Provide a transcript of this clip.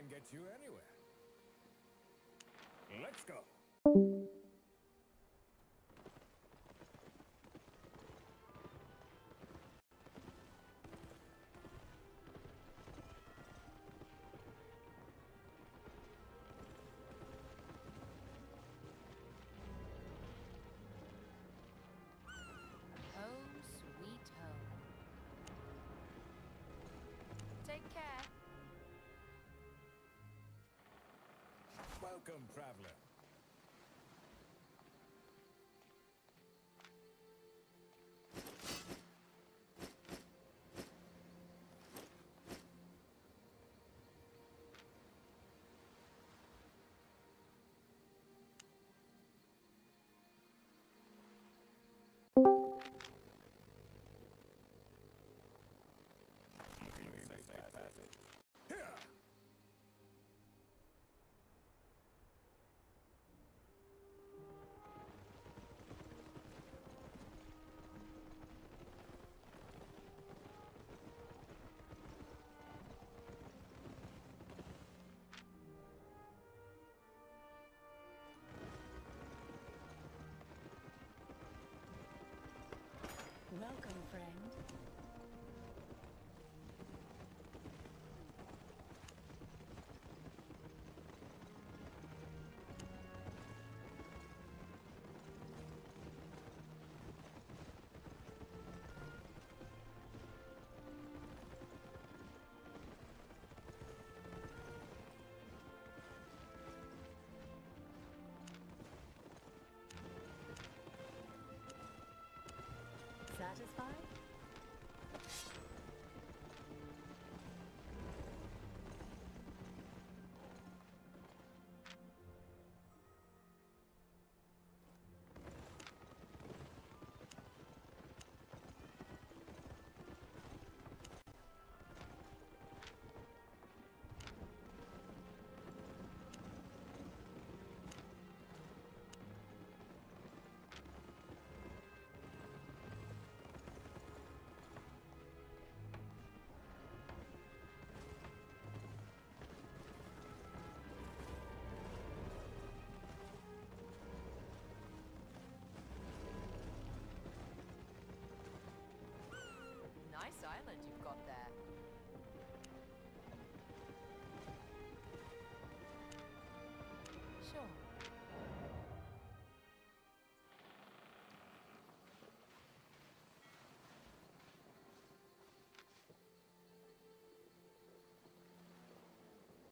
can get you anywhere. Let's go. Home sweet home. Take care. Welcome, traveler. Satisfied?